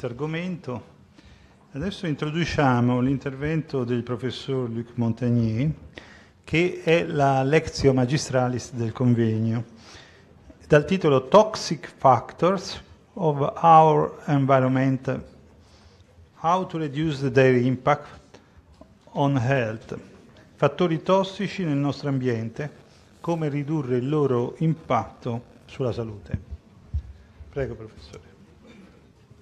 questo argomento. Adesso introduciamo l'intervento del professor Luc Montagnier, che è la lectio magistralis del convegno, dal titolo Toxic Factors of Our Environment, How to Reduce Their Impact on Health, fattori tossici nel nostro ambiente, come ridurre il loro impatto sulla salute. Prego, professore.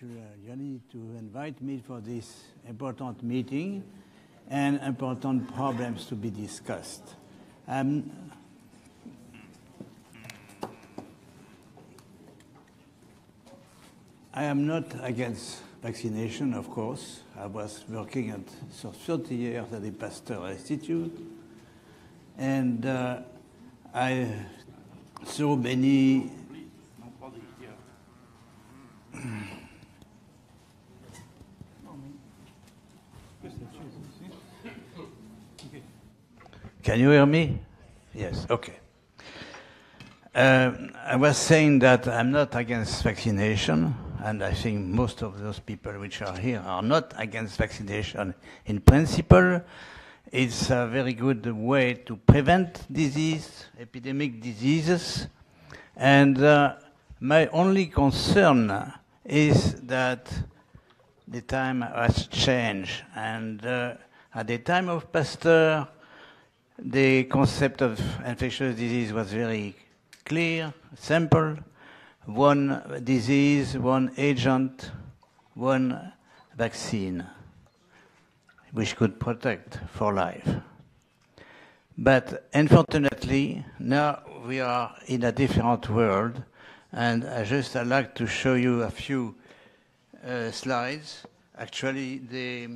Giuliani, to invite me for this important meeting and important problems to be discussed. Um, I am not against vaccination, of course. I was working at, for 30 years at the Pasteur Institute, and uh, I saw many Can you hear me? Yes, okay. Uh, I was saying that I'm not against vaccination, and I think most of those people which are here are not against vaccination in principle. It's a very good way to prevent disease, epidemic diseases, and uh, my only concern is that the time has changed, and uh, at the time of Pasteur, the concept of infectious disease was very clear, simple. One disease, one agent, one vaccine, which could protect for life. But unfortunately, now we are in a different world, and I just I'd like to show you a few uh, slides. Actually, the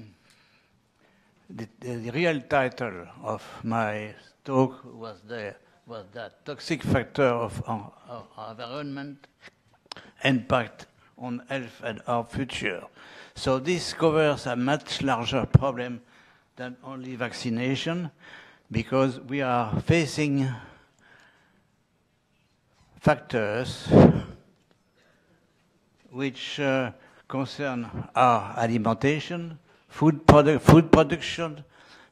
the, the, real title of my talk was there was that toxic factor of our, our environment impact on health and our future. So this covers a much larger problem than only vaccination because we are facing factors which uh, concern our alimentation, food, food production.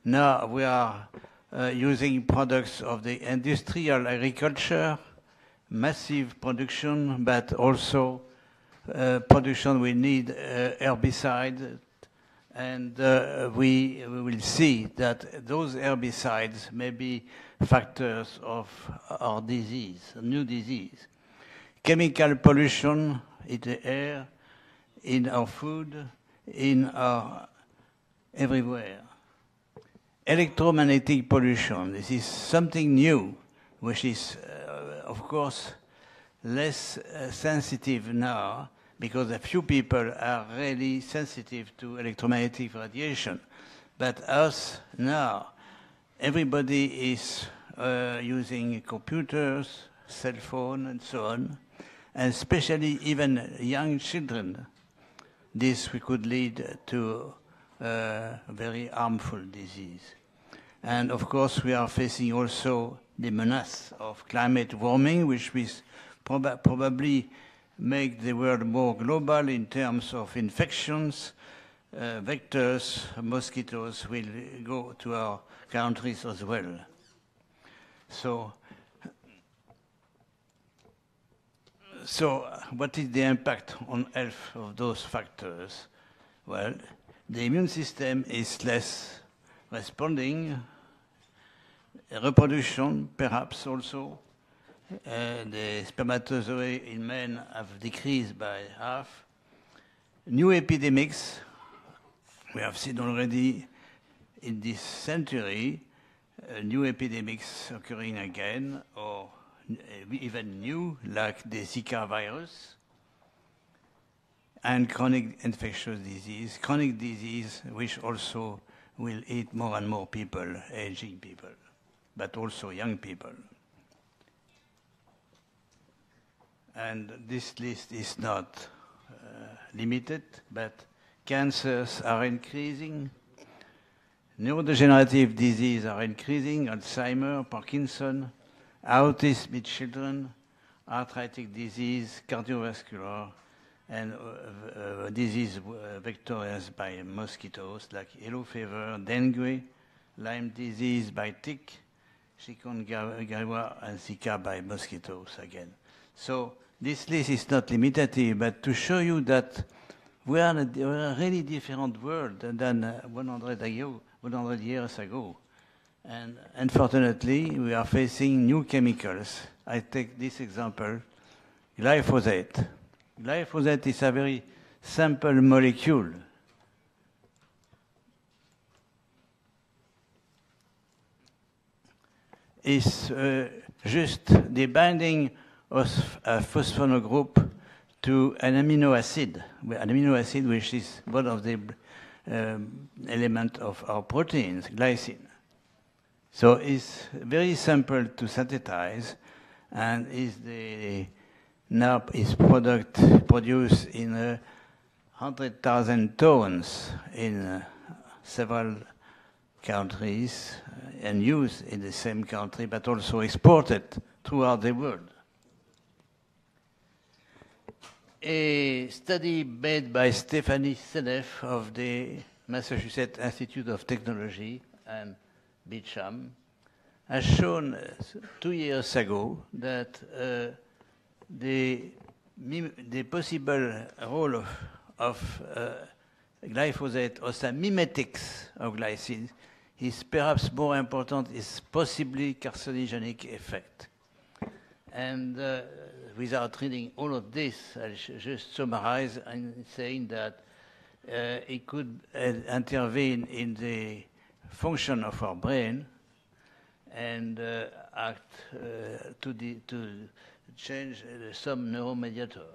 Now we are uh, using products of the industrial agriculture, massive production, but also uh, production we need uh, and uh, we, we will see that those herbicides may be factors of our disease, new disease. Chemical pollution in the air, in our food, in our everywhere. Electromagnetic pollution, this is something new, which is, uh, of course, less uh, sensitive now because a few people are really sensitive to electromagnetic radiation. But us now, everybody is uh, using computers, cell phone, and so on, and especially even young children. This we could lead to very harmful disease. And of course, we are facing also the menace of climate warming, which will prob probably make the world more global in terms of infections, uh, vectors, mosquitoes will go to our countries as well. So, so what is the impact on health of those factors? Well, the immune system is less responding. Reproduction, perhaps also. Uh, the spermatozoa in men have decreased by half. New epidemics, we have seen already in this century, uh, new epidemics occurring again, or even new, like the Zika virus. And chronic infectious disease, chronic disease which also will eat more and more people, aging people, but also young people. And this list is not uh, limited, but cancers are increasing, neurodegenerative disease are increasing, Alzheimer, Parkinson, autism in children, arthritic disease, cardiovascular, and uh, uh, disease uh, vectors by mosquitoes like yellow fever, dengue, Lyme disease by tick, chikungunya and Zika by mosquitoes again. So this list is not limitative, but to show you that we are in a, really different world than 100, ago, 100 years ago. And unfortunately, we are facing new chemicals. I take this example, glyphosate. Glyphosate is a very simple molecule. It's uh, just the binding of a phosphonol group to an amino acid, an amino acid which is one of the um, elements of our proteins, glycine. So it's very simple to synthesize and is the now is product produced in uh, 100,000 tons in uh, several countries uh, and used in the same country but also exported throughout the world. A study made by Stephanie Seneff of the Massachusetts Institute of Technology and Beecham has shown uh, two years ago that uh, the, the possible role of, of uh, glyphosate or some mimetics of glycine is perhaps more important, is possibly carcinogenic effect. And uh, without reading all of this, I'll just summarize and saying that uh, it could uh, intervene in the function of our brain and uh, act uh, to, the, to change some neuromediator.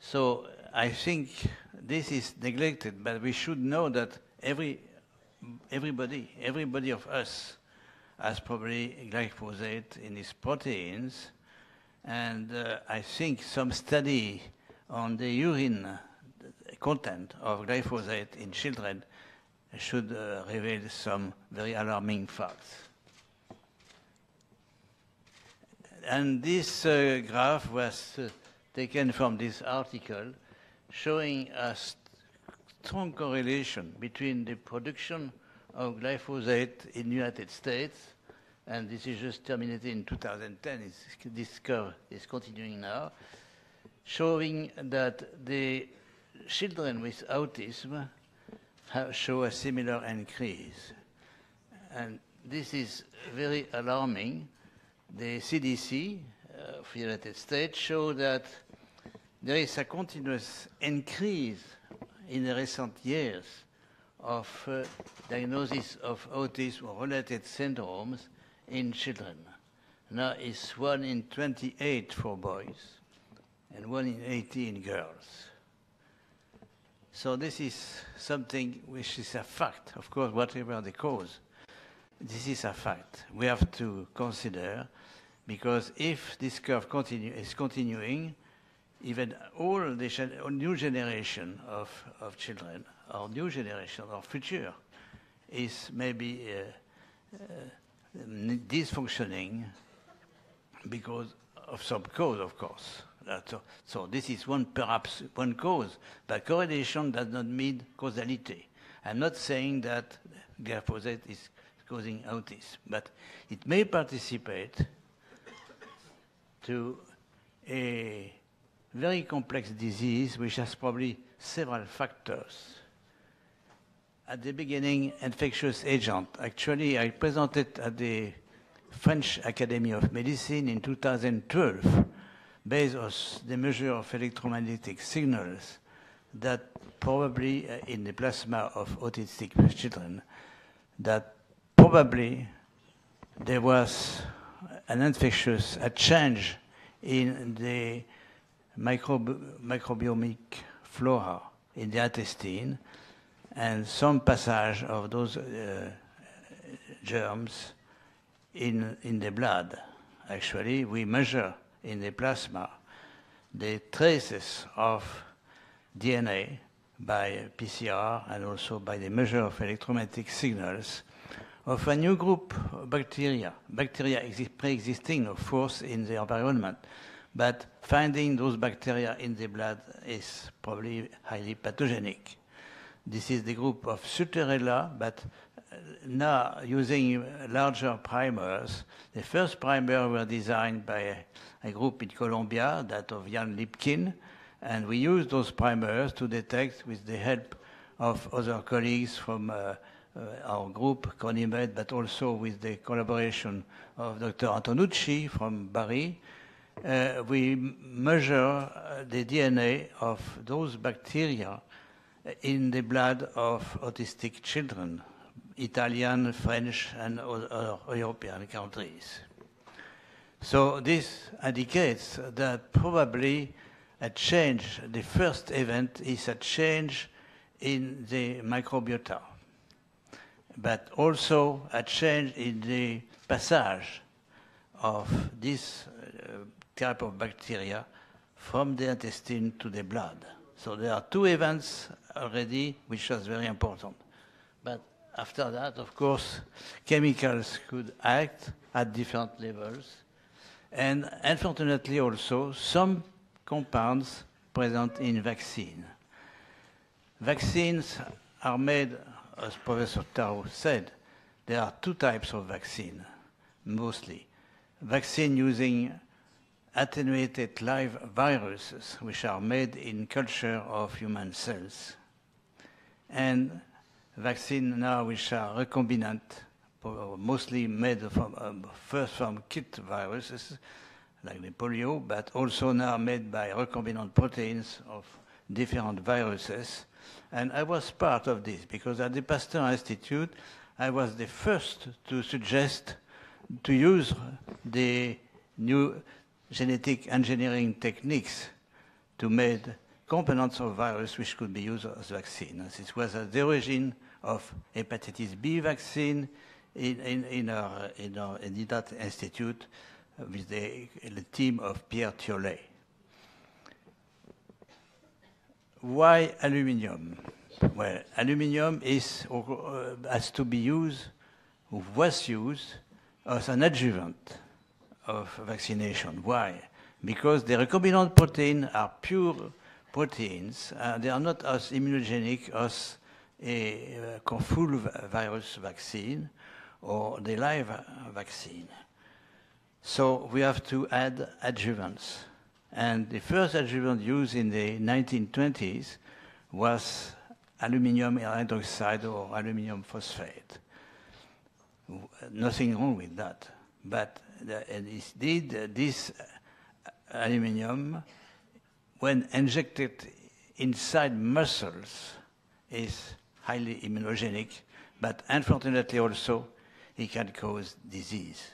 So I think this is neglected, but we should know that every, everybody, everybody of us has probably glyphosate in his proteins, and uh, I think some study on the urine content of glyphosate in children should uh, reveal some very alarming facts. And this uh, graph was uh, taken from this article showing a strong correlation between the production of glyphosate in the United States and this is just terminated in 2010. It's, this curve is continuing now, showing that the children with autism show a similar increase. And this is very alarming. The CDC uh, of the United States show that there is a continuous increase in the recent years of uh, diagnosis of autism or related syndromes in children. Now it's 1 in 28 for boys and 1 in 18 girls. So this is something which is a fact, of course, whatever the cause. This is a fact. We have to consider because if this curve continue, is continuing, even all the new generation of, of children, or new generation, or future, is maybe uh, uh, dysfunctioning because of some cause, of course. So, so, this is one, perhaps one cause, but correlation does not mean causality. I'm not saying that glyphosate is causing autism, but it may participate to a very complex disease which has probably several factors at the beginning, infectious agent. Actually, I presented at the French Academy of Medicine in 2012, based on the measure of electromagnetic signals that probably uh, in the plasma of autistic children, that probably there was an infectious, a change in the microb microbiomic flora in the intestine and some passage of those uh, germs in, in the blood. Actually, we measure in the plasma the traces of DNA by PCR and also by the measure of electromagnetic signals of a new group of bacteria. Bacteria exist, pre-existing, of course, in the environment, but finding those bacteria in the blood is probably highly pathogenic. This is the group of Sutterella, but uh, now using larger primers. The first primer were designed by a, group in Columbia, that of Ian Lipkin, and we use those primers to detect with the help of other colleagues from uh, our group, Chronimed, but also with the collaboration of Dr. Antonucci from Bari, uh, we measure uh, the DNA of those bacteria in the blood of autistic children, Italian, French, and other European countries. So this indicates that probably a change, the first event is a change in the microbiota, but also a change in the passage of this uh, type of bacteria from the intestine to the blood. So there are two events already, which was very important. But after that, of course, chemicals could act at different levels. And unfortunately also, some compounds present in vaccine. Vaccines are made, as Professor Tarro said, there are two types of vaccine, mostly. Vaccine using attenuated live viruses, which are made in culture of human cells, and vaccine now which are recombinant, mostly made from um, first from kit viruses, like the polio, but also now made by recombinant proteins of different viruses. And I was part of this because at the Pasteur Institute, I was the first to suggest to use the new genetic engineering techniques to make components of virus which could be used as vaccine. This was at the origin of hepatitis B vaccine in, in, in our, in our in that institute with the, the team of Pierre Tiollais. Why aluminium? Well, aluminium is, uh, has to be used, was used as an adjuvant of vaccination. Why? Because the recombinant protein are pure proteins. Uh, they are not as immunogenic as a uh, full virus vaccine or the live vaccine. So we have to add adjuvants. And the first adjuvant used in the 1920s was aluminum hydroxide or aluminum phosphate. Nothing wrong with that. But indeed, uh, this uh, aluminum, when injected inside muscles, is highly immunogenic, but unfortunately also it can cause disease.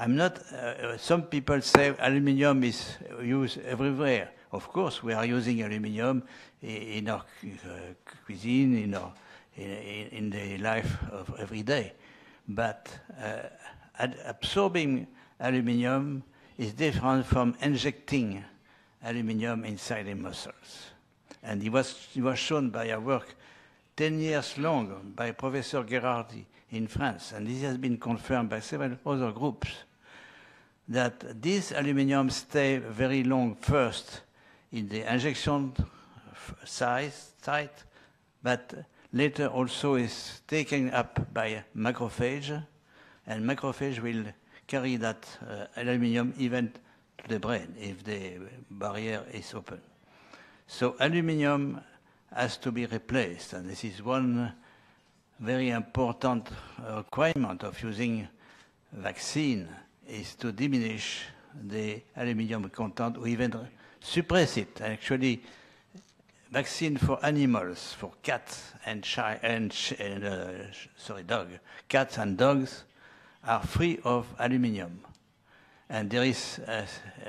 I'm not, uh, uh, some people say aluminium is used everywhere. Of course, we are using aluminium in our uh, cuisine, in, our, in, in, the life of every day. But uh, absorbing aluminium is different from injecting aluminium inside the muscles. And it was, it was shown by a work 10 years long by Professor Gherardi in France, and this has been confirmed by several other groups that this aluminium stay very long first in the injection size site, but later also is taken up by macrophage, and macrophage will carry that uh, aluminium even to the brain if the barrier is open. So aluminium has to be replaced, and this is one very important requirement of using vaccine is to diminish the aluminium content or even suppress it. Actually, vaccine for animals, for cats and, and, uh, sorry, dog, cats and dogs are free of aluminium. And there is uh,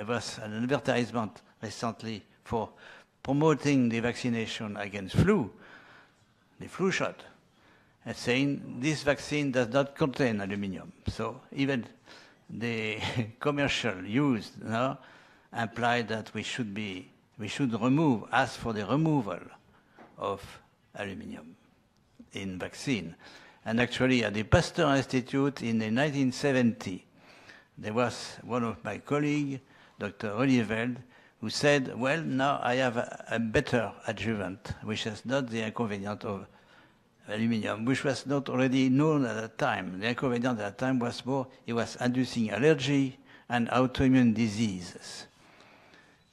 was an advertisement recently for promoting the vaccination against flu, the flu shot, and saying this vaccine does not contain aluminium. So even the commercial use now imply that we should be, we should remove, ask for the removal of aluminium in vaccine. And actually, at the Pasteur Institute in the 1970, there was one of my colleagues, Dr. Relyveld, who said, well, now I have a, a, better adjuvant, which has not the inconvenience of aluminium, which was not already known at that time. The inconvenience at that time was more, it was inducing allergy and autoimmune diseases.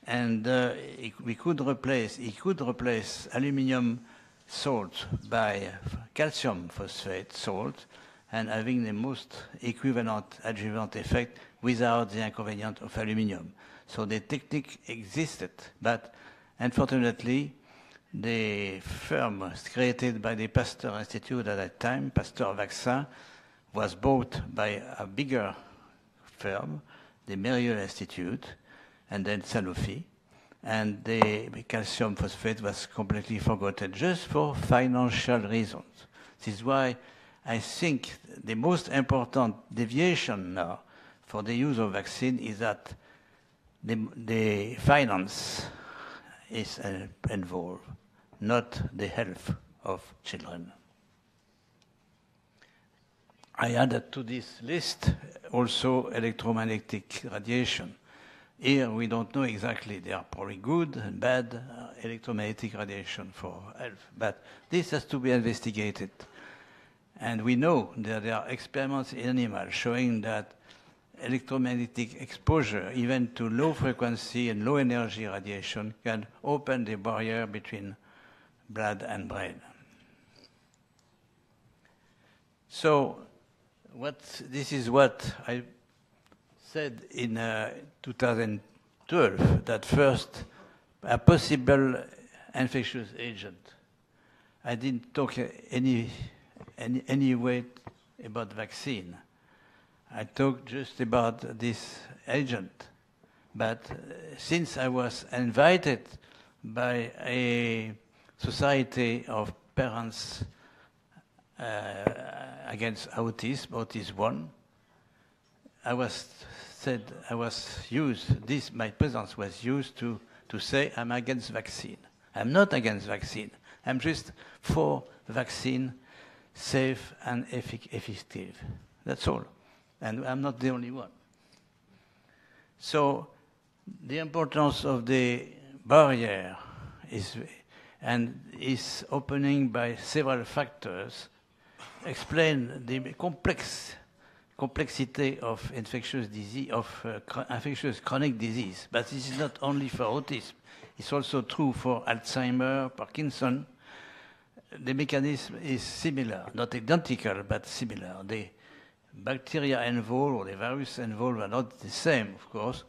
And uh, it, we could replace, it could replace aluminium salt by calcium phosphate salt and having the most equivalent adjuvant effect without the inconvenience of aluminium. So the technique existed, but unfortunately, the firm created by the Pasteur Institute at that time, Pasteur Vaccin, was bought by a bigger firm, the Merieux Institute, and then Sanofi, and the calcium phosphate was completely forgotten just for financial reasons. This is why I think the most important deviation now for the use of vaccine is that the, the finance is involved, not the health of children. I added to this list also electromagnetic radiation. Here we don't know exactly. They are probably good and bad uh, electromagnetic radiation for health, but this has to be investigated. And we know that there are experiments in animals showing that electromagnetic exposure, even to low frequency and low energy radiation, can open the barrier between blood and brain. So, what, this is what I said in uh, 2012 that first, a possible infectious agent. I didn't talk any, any, any way about vaccine. I talked just about this agent. But uh, since I was invited by a society of parents uh, against autism, Autism One, I was said I was used. This my presence was used to to say I'm against vaccine. I'm not against vaccine. I'm just for vaccine, safe and effective. That's all and I'm not the only one. So the importance of the barrier is and is opening by several factors explain the complex complexity of infectious disease of uh, infectious chronic disease. But this is not only for autism. It's also true for alzheimer parkinson. The mechanism is similar not identical but similar. The bacteria involved or the virus involved are not the same, of course,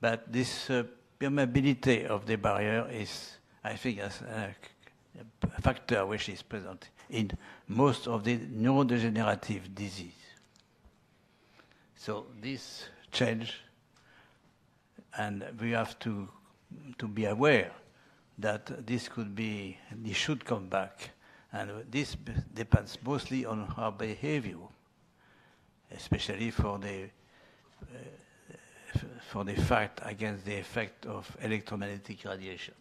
but this uh, permeability of the barrier is, I think, a, a factor which is present in most of the neurodegenerative disease. So this change, and we have to to be aware that this could be, this should come back, and this depends mostly on our behavior especially for the uh, for the fight against the effect of electromagnetic radiation.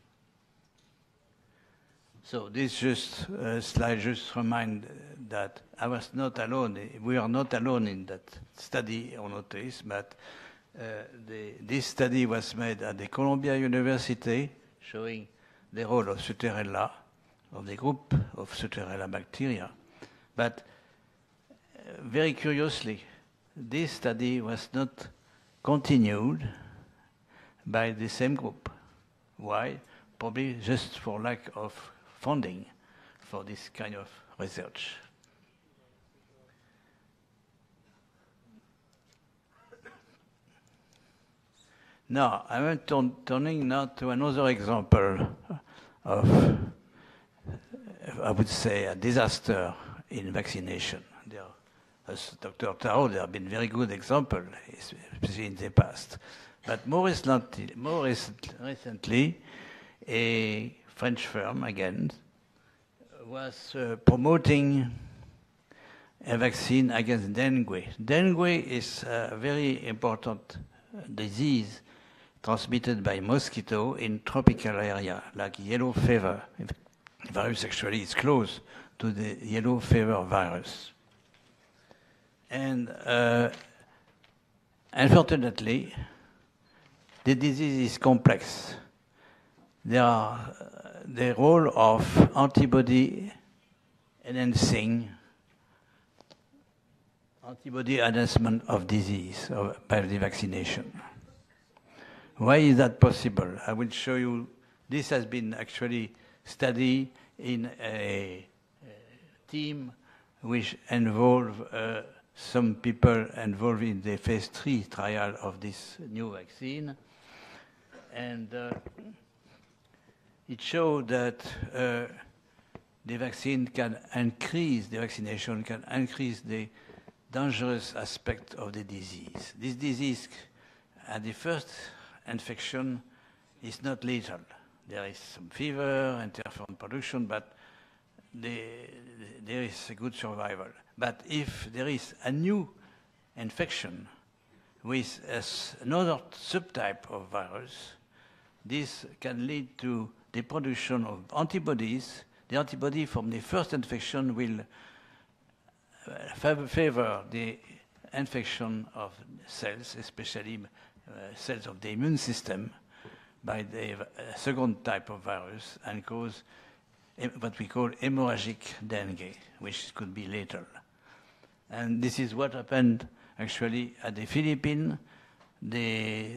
So this just uh, slide just remind that I was not alone. We are not alone in that study on autism, but uh, the, this study was made at the Columbia University, showing the role of Sutterella, of the group of Sutterella bacteria. But very curiously, this study was not continued by the same group. Why? Probably just for lack of funding for this kind of research. Now, I'm turning now to another example of, I would say, a disaster in vaccination Dr. Tarro, there have been very good examples, especially in the past. But more recently, more recently a French firm again, was uh, promoting a vaccine against dengue. Dengue is a very important disease transmitted by mosquito in tropical area, like yellow fever. The virus actually is close to the yellow fever virus. And uh, unfortunately, the disease is complex. There are uh, the role of antibody enhancing antibody enhancement of disease by the vaccination. Why is that possible? I will show you. This has been actually studied in a, a team which involve uh, some people involved in the phase three trial of this new vaccine. And uh, it showed that uh, the vaccine can increase, the vaccination can increase the dangerous aspect of the disease. This disease, at the first infection, is not lethal. There is some fever, and interferon production, but the, there is a good survival. But if there is a new infection with another subtype of virus, this can lead to the production of antibodies. The antibody from the first infection will uh, favor the infection of cells, especially uh, cells of the immune system, by the uh, second type of virus and cause what we call hemorrhagic dengue, which could be lethal. And this is what happened actually at the Philippines. The,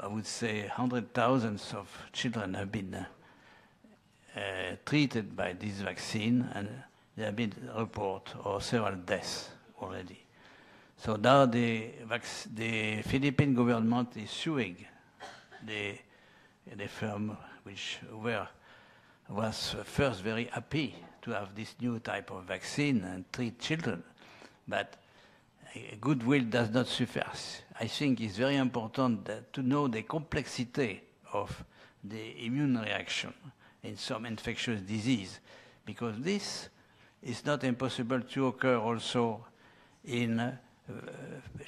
I would say, hundred thousands of children have been uh, treated by this vaccine, and there have been reports or several deaths already. So now the, the Philippine government is suing the, the firm which were, was first very happy to have this new type of vaccine and treat children. But goodwill does not suffice. I think it's very important to know the complexity of the immune reaction in some infectious disease, because this is not impossible to occur also in uh,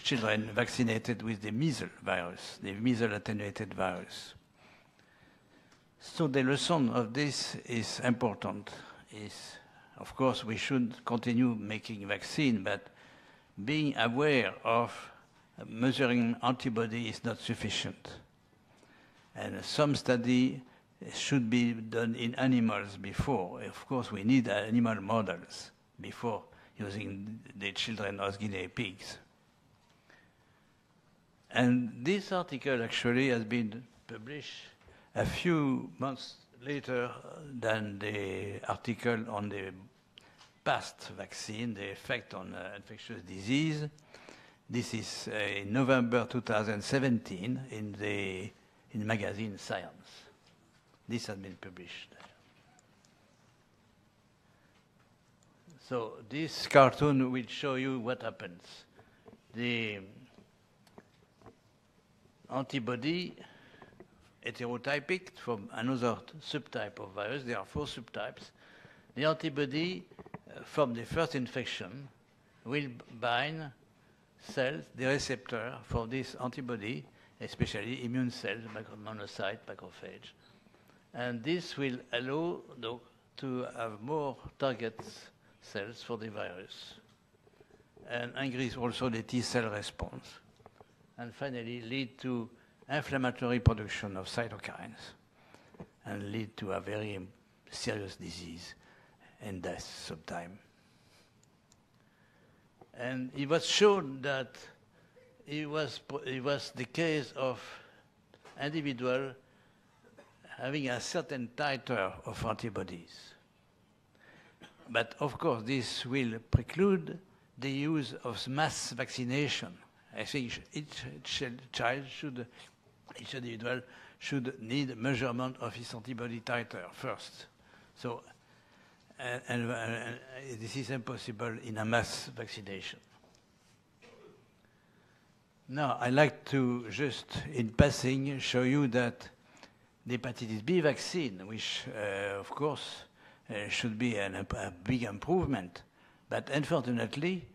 children vaccinated with the measles virus, the measles attenuated virus. So the lesson of this is important. Is of course we should continue making vaccine, but being aware of measuring antibody is not sufficient. And some study should be done in animals before. Of course, we need animal models before using the children as guinea pigs. And this article actually has been published a few months later than the article on the past vaccine, the effect on uh, infectious disease. This is uh, in November 2017 in the in magazine Science. This has been published. So this cartoon will show you what happens. The antibody heterotypic from another subtype of virus. There are four subtypes. The antibody uh, from the first infection will bind cells, the receptor for this antibody, especially immune cells, monocyte, macrophage. And this will allow to have more target cells for the virus and increase also the T cell response. And finally, lead to inflammatory production of cytokines and lead to a very serious disease and death sometime. And it was shown that it was, it was the case of individual having a certain titer of antibodies. But of course, this will preclude the use of mass vaccination. I think each child should, each individual should need measurement of his antibody titer first. So, and, and, and this is impossible in a mass vaccination. Now, I'd like to just, in passing, show you that the hepatitis B vaccine, which, uh, of course, uh, should be an, a big improvement. But unfortunately,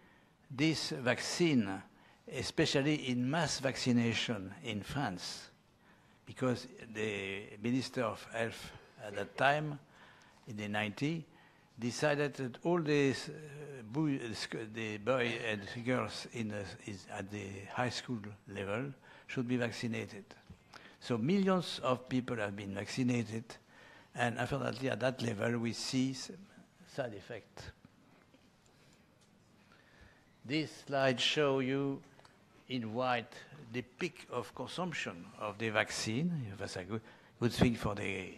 this vaccine, especially in mass vaccination in France, because the Minister of Health at that time, in the 90s, decided that all these, uh, boy, the boys and girls in at the high school level should be vaccinated. So millions of people have been vaccinated, and unfortunately at that level we see side effects. This slide shows you in white the peak of consumption of the vaccine. That's a good, good thing for the,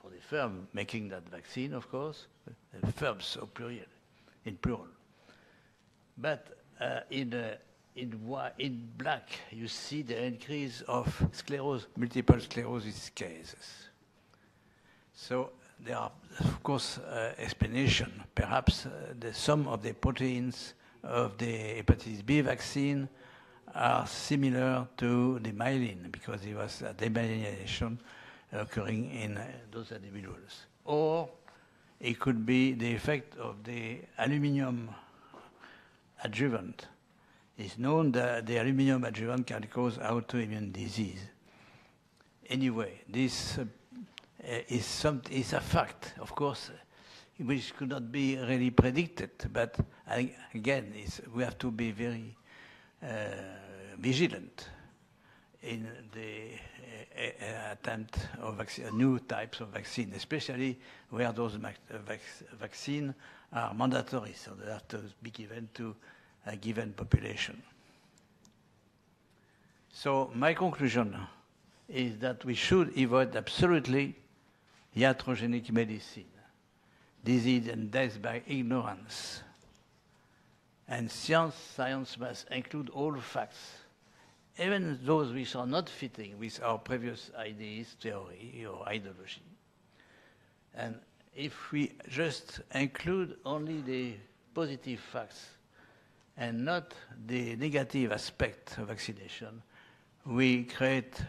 for the firm making that vaccine, of course. The firms, so plural, in plural. But uh, in, uh, in, in black, you see the increase of sclerosis, multiple sclerosis cases. So there are, of course, uh, explanation. Perhaps uh, the, some of the proteins of the hepatitis B vaccine are similar to the myelin because it was a demyelination occurring in uh, those individuals. Or it could be the effect of the aluminium adjuvant. It's known that the aluminium adjuvant can cause autoimmune disease. Anyway, this uh, is, some, is a fact, of course, which could not be really predicted. But again, we have to be very uh, vigilant in the uh, uh attempt of new types of vaccine, especially where those vac vaccines are mandatory, so they have to be given to a given population. So my conclusion is that we should avoid absolutely iatrogenic medicine disease and death by ignorance. And science, science must include all facts, even those which are not fitting with our previous ideas, theory, or ideology. And if we just include only the positive facts and not the negative aspect of vaccination, we create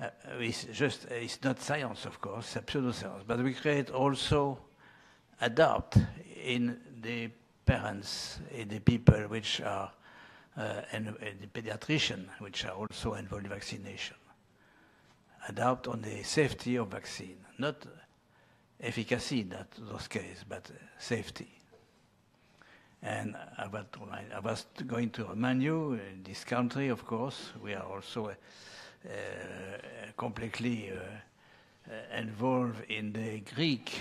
uh, it's just it's not science, of course, it's pseudoscience, but we create also adopt in the parents, in the people which are, uh, and, and, the pediatrician, which are also involved in vaccination. Adopt on the safety of vaccine, not efficacy in that, those cases, but safety. And I was, I was, going to remind you, in this country, of course, we are also uh, completely uh, uh, involved in the Greek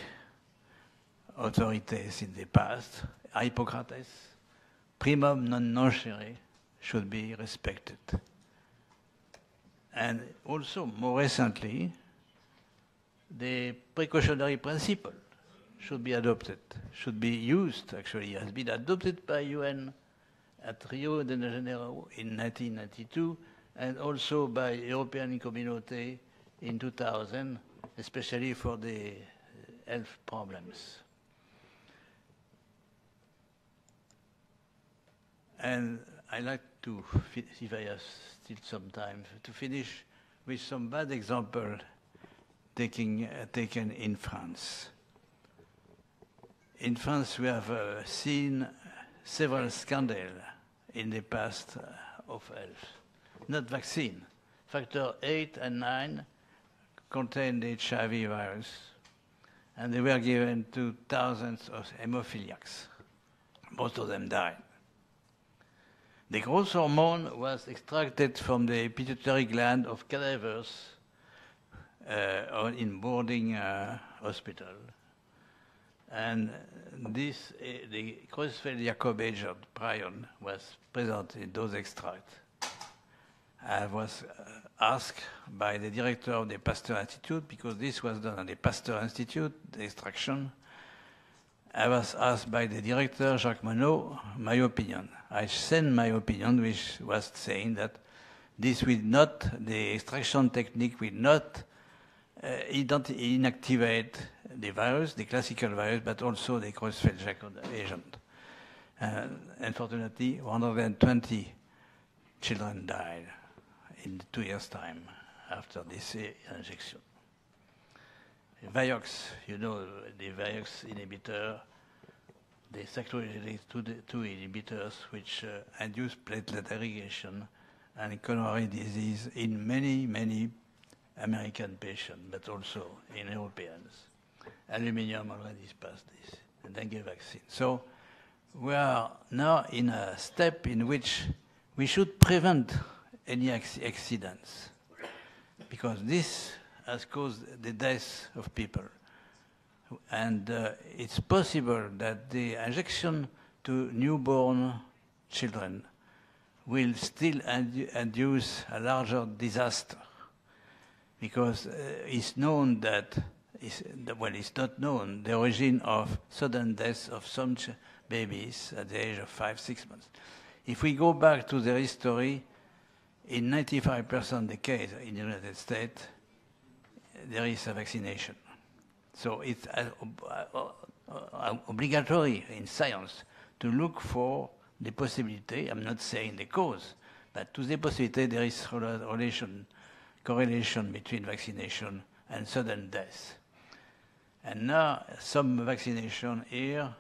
authorities in the past, Hippocrates, primum non nocere should be respected. And also, more recently, the precautionary principle should be adopted, should be used, actually, has been adopted by UN at Rio de Janeiro in 1992, and also by European Community in 2000, especially for the health problems. And I like to, if I have still some time, to finish with some bad example taking, uh, taken in France. In France, we have uh, seen several scandals in the past uh, of health. Not vaccine. Factor 8 and 9 contain the HIV virus, and they were given to thousands of hemophiliacs. Most of them died. The growth hormone was extracted from the pituitary gland of cadavers uh, in boarding uh, hospital. And this, uh, the Creutzfeldt-Jakob agent, prion, was present in those extracts. I was uh, asked by the director of the Pasteur Institute, because this was done at the Pasteur Institute, the extraction, I was asked by the director, Jacques Monod, my opinion. I sent my opinion, which was saying that this will not, the extraction technique will not uh, inactivate the virus, the classical virus, but also the Creutzfeldt-Jakob agent. Uh, unfortunately, 120 children died in two years' time after this uh, injection. Vioxx, you know, the Vioxx inhibitor, the cyclorelated 2 inhibitors, which uh, induce platelet aggregation and coronary disease in many, many American patients, but also in Europeans. Aluminium already passed this, and dengue vaccine. So we are now in a step in which we should prevent any accidents because this has caused the death of people. And uh, it's possible that the injection to newborn children will still induce a larger disaster because uh, it's known that, it's, well, it's not known the origin of sudden death of some babies at the age of five, six months. If we go back to the history, in 95% of the case in the United States, there is a vaccination. So it's uh, uh, uh, obligatory in science to look for the possibility, I'm not saying the cause, but to the possibility there is relation, correlation between vaccination and sudden death. And now some vaccination here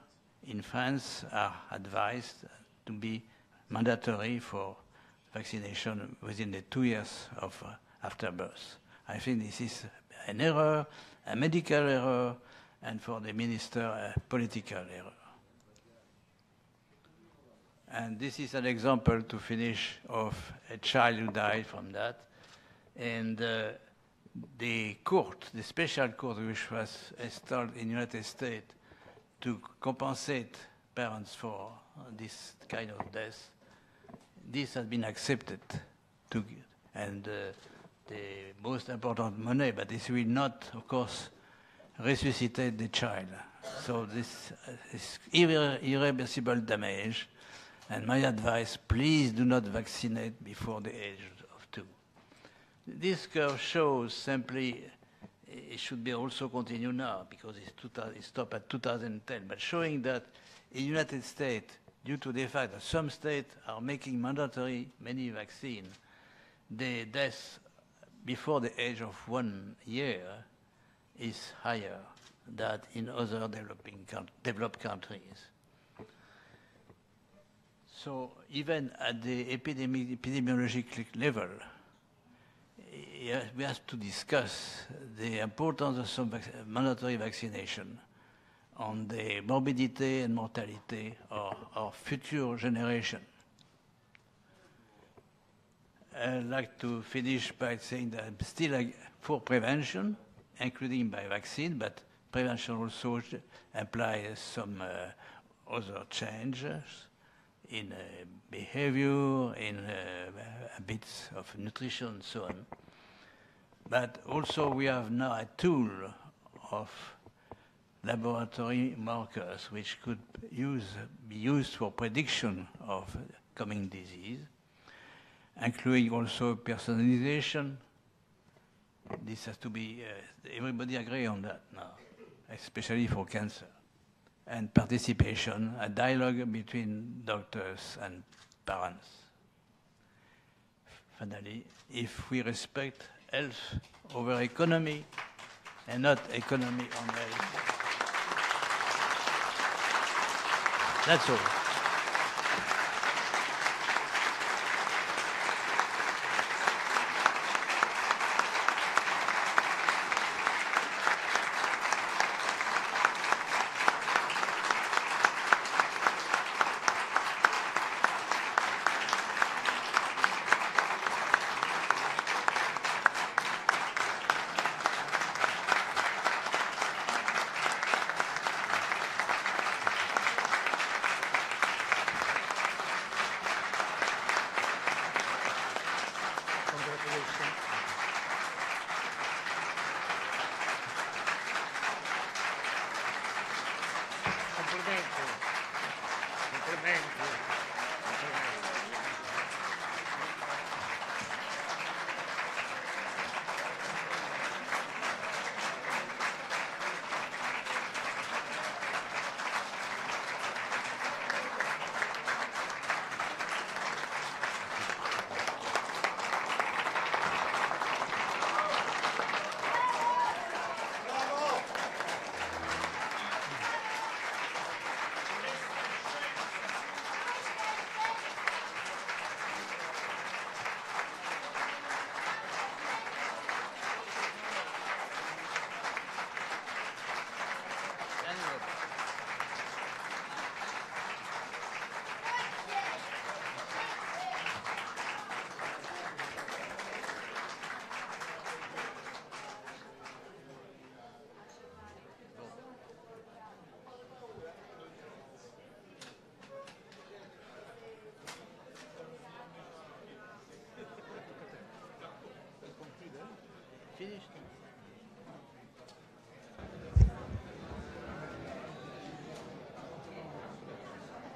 in France are advised to be mandatory for vaccination within the two years of uh, after birth. I think this is an error, a medical error, and for the minister, a political error. And this is an example to finish of a child who died from that. And uh, the court, the special court which was installed in United States to compensate parents for this kind of death, this has been accepted to, and uh, the most important money, but this will not, of course, resuscitate the child. So this uh, is irre irreversible damage, and my advice, please do not vaccinate before the age of two. This curve shows simply, uh, it should be also continued now, because it's, it stopped at 2010, but showing that in the United States, due to the fact that some states are making mandatory many vaccines, the death before the age of one year is higher than in other developing developed countries. So even at the epidemi epidemiological level, eh, eh, we have to discuss the importance of some vac mandatory vaccination on the morbidity and mortality of, of future generation. I'd like to finish by saying that I'm still for prevention, including by vaccine, but prevention also implies some uh, other changes in uh, behavior, in uh, habits of nutrition, and so on. But also we have now a tool of laboratory markers which could use, be used for prediction of coming disease including also personalization. This has to be, uh, everybody agree on that now, especially for cancer. And participation, a dialogue between doctors and parents. Finally, if we respect health over economy and not economy on health, that's all.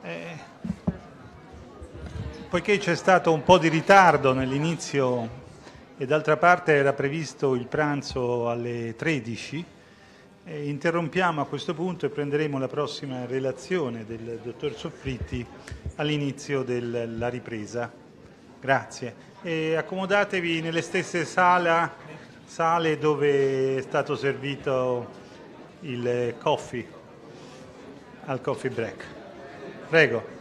Eh, poiché c'è stato un po' di ritardo nell'inizio e d'altra parte era previsto il pranzo alle 13, eh, interrompiamo a questo punto e prenderemo la prossima relazione del dottor Soffritti all'inizio della ripresa. Grazie. E accomodatevi nelle stesse sala, sale dove è stato servito il coffee, al coffee break. Prego.